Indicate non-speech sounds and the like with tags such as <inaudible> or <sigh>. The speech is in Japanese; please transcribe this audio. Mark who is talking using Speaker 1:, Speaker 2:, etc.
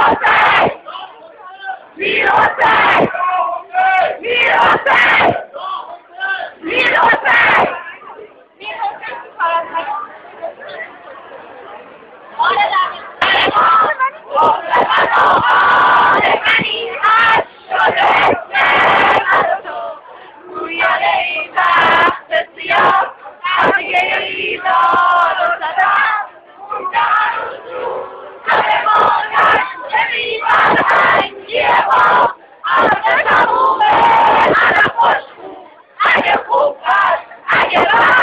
Speaker 1: Oh, Yeah! <laughs>